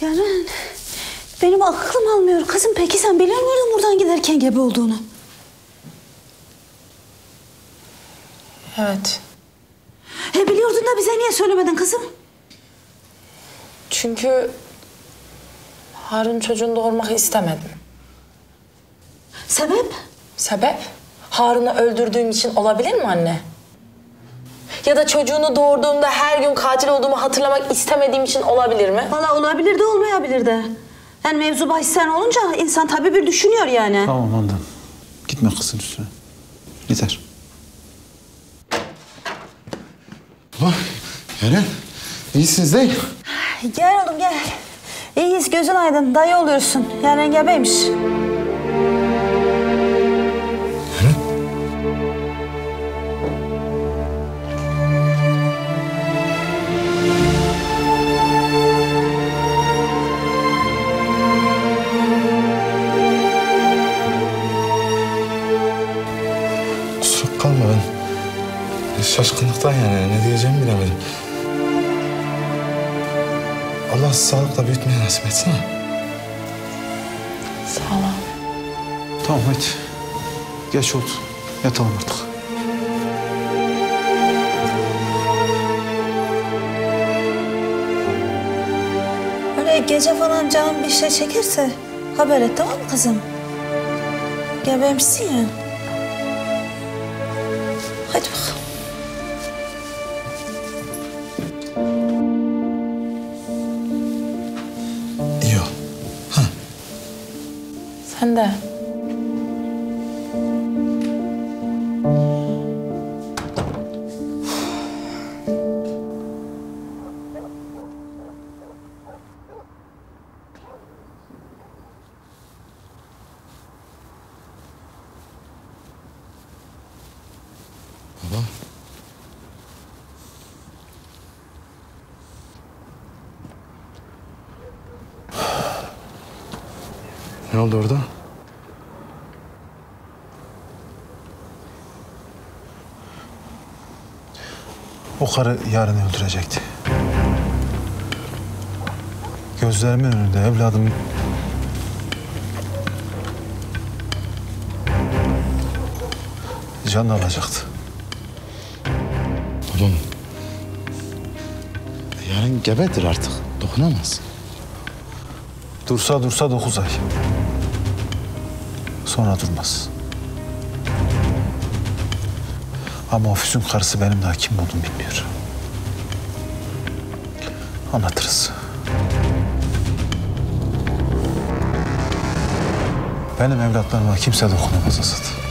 Yani benim aklım almıyor. Kızım peki sen biliyor muydun buradan giderken gebe olduğunu? Evet. He biliyordun da bize niye söylemedin kızım? Çünkü Harun çocuğunu doğurmak istemedim. Sebep? Sebep? Harun'u öldürdüğüm için olabilir mi anne? Ya da çocuğunu doğurduğumda her gün katil olduğumu hatırlamak istemediğim için olabilir mi? Valla olabilir de olmayabilir de. Yani mevzu bahis sen olunca insan tabii bir düşünüyor yani. Tamam Handan. Gitme kızın üstüne. Yeter. Baba, Eren, iyisiniz değil? Gel oğlum gel. İyiyiz gözün aydın. Dayı oluyorsun. Yani gebeymiş. Kalma ben. Şaşkınlıktan yani ne diyeceğimi bilemedim. Allah sağlıkla büyütmeyi nasip etsin ha. Sağ ol. Tamam hadi. Geç oldu. Yatalım artık. Öyle gece falan canın bir şey çekerse haber et tamam mı kızım? Gebeymişsin ya. Sen de. Baba. Ne oldu orada? O karı yarın öldürecekti. Gözlerimin önünde evladım can alacaktı. Babam. Yarın gebedir artık. Dokunamaz. Dursa dursa dokuz ay. Sonra durmaz. Ama o Füsun karısı benim daha kim olduğumu bilmiyor. Anlatırız. Benim evlatlarıma kimse dokunamaz Azat.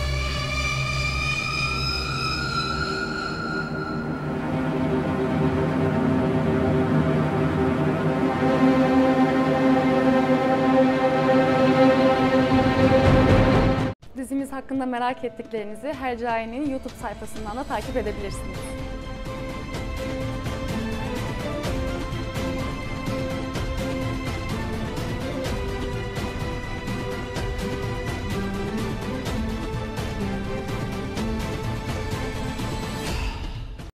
Hakkında merak ettiklerinizi Hercai'nin YouTube sayfasından da takip edebilirsiniz.